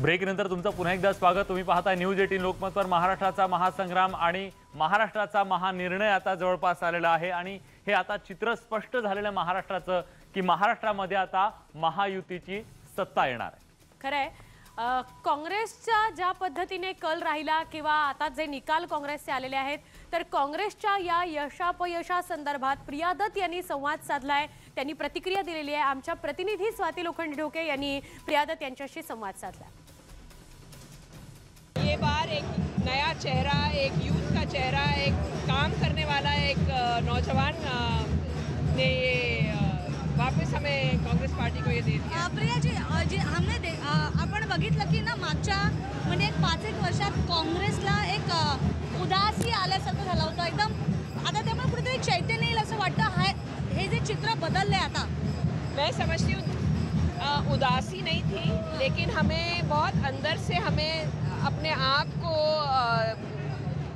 ब्रेकनंतर तुमचं पुन्हा एकदा स्वागत. तुम्ही पाहता न्यूज एटीन लोकमतवर. महाराष्ट्राचा महासंग्राम आणि महाराष्ट्राचा महानिर्णय आता जवळपास आलेला आहे. आणि हे आता चित्र स्पष्ट झालेलं महाराष्ट्राचं की महाराष्ट्रामध्ये आता महायुतीची सत्ता येणार आहे. खरंय. काँग्रेसच्या ज्या पद्धतीने कल राहिला किंवा आता जे निकाल काँग्रेसचे आलेले आहेत तर काँग्रेसच्या या यशापयशासंदर्भात प्रिया दत्त यांनी संवाद साधलाय. त्यांनी प्रतिक्रिया दिलेली आहे. आमच्या प्रतिनिधी स्वाती लोखंड ढोके यांनी प्रिया दत्त यांच्याशी संवाद साधला नया चेहरा एक यूथ का चेहरा एक काम करने वाला एक नौजवान ने ये वापस हमें कांग्रेस पार्टी को ये दे दिया। अ, प्रिया जी जी हमने दे आपण बघितलं की ना मागच्या म्हणजे एक पाच एक वर्षात काँग्रेसला एक उदासी आल्यासारखं झालं होतं. एकदम आता त्यामुळे कुठेतरी चैतन्य येईल असं वाटतं. हा हे जे चित्र बदललंय आता. मैं समझती हूँ उदासी नहीं थी लेकिन हमें बहुत अंदर से हमें अपने आप को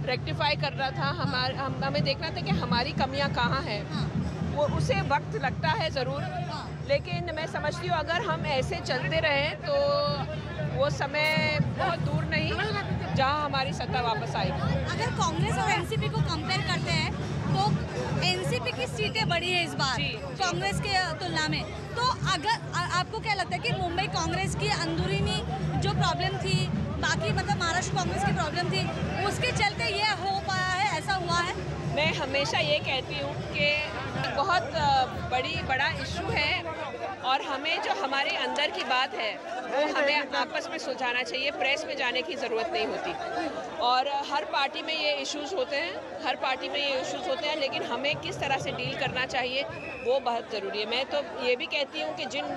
रेक्टिफाई करना था। हमारे हम हमें देखना था कि हमारी कमियाँ कहाँ हैं। हाँ। वो उसे वक्त लगता है ज़रूर। हाँ। लेकिन मैं समझती हूँ अगर हम ऐसे चलते रहें तो वो समय बहुत दूर नहीं जहाँ हमारी सत्ता वापस आएगी। अगर कांग्रेस और एनसीपी को कंपेयर करते हैं तो एनसीपी की सीटें बढ़ी है इस बार। कांग्रेस के तुलना में। तो अगर आ, आपको क्या लगता है कि मुंबई कांग्रेस की अंदरूनी जो प्रॉब्लम थी बाकी मतलब महाराष्ट्र कांग्रेस की प्रॉब्लम थी। उसके चलते ये हो पाया है, ऐसा हुआ है। मैं हमेशा ये कहती हूँ कि बहुत बड़ी, बड़ा इशू है और हमें जो हमारे अंदर की बात है, वो हमें आपस में सुलझाना चाहिए प्रेस में जाने की ज़रूरत नहीं होती। और हर पार्टी में ये इश्यूज़ होते हैं, हर पार्टी में ये इश्यूज़ होते हैं, लेकिन हमें किस तरह से डील करना चाहिए, वो बहुत ज़रूरी है। मैं तो ये भी कहती हूँ कि जिन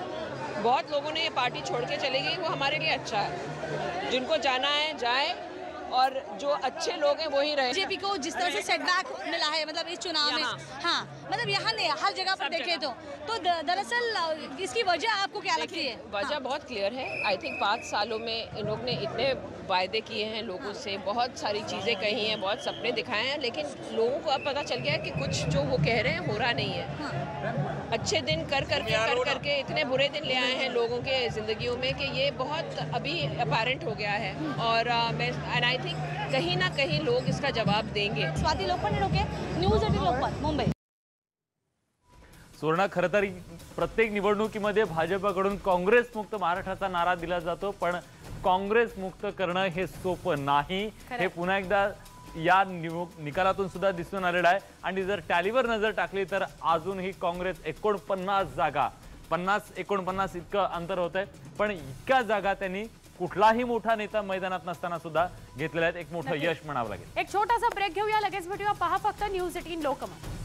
बहुत लोगों ने ये पार्टी छोड़ के चले गई, वो हमारे लिए अच्छा है। जिनको जाना है, जाए। और जो अच्छे लोग हैं वही रहे। बीजेपी को जिस तरह से सेटबैक मिला है मतलब इस चुनाव में। हाँ मतलब यहाँ नहीं हर जगह पर देखे तो। तो दरअसल इसकी वजह आपको क्या लगती है? वजह हाँ। बहुत क्लियर है। आई थिंक पाँच सालों में इन लोग ने इतने वायदे किए हैं लोगों से। बहुत सारी चीज़ें कही हैं बहुत सपने दिखाए हैं लेकिन लोगों को अब पता चल गया है कि कुछ जो वो कह रहे हैं हो रहा नहीं है। हाँ। अच्छे दिन कर करके कर करके इतने बुरे दिन ले आए हैं लोगों के ज़िंदगियों में कि ये बहुत अभी अपारेंट हो गया है। और मैं एंड आई थिंक कहीं ना कहीं लोग इसका जवाब देंगे। स्वाती लोखंडे डोके न्यूज एटीन लोकमत मुंबई। सुवर्ण खरं तर प्रत्येक निवडणुकीमध्ये भाजपकडून काँग्रेस मुक्त महाराष्ट्राचा नारा दिला जातो पण काँग्रेस मुक्त करणं हे सोपं नाही. हे पुन्हा एकदा या निकालातून सुद्धा दिसून आलेलं आहे. आणि जर टॅलीवर नजर टाकली तर अजूनही काँग्रेस एकोणपन्नास जागा पन्नास एकोणपन्नास इतकं अंतर होत आहे पण इतक्या जागा त्यांनी कुठलाही मोठा नेता मैदानात नसताना सुद्धा घेतलेल्या आहेत एक मोठं यश म्हणावं लागेल. एक छोटासा ब्रेक घेऊया लगेच भेटूया. पहा फक्त न्यूज एटीन लोकमत.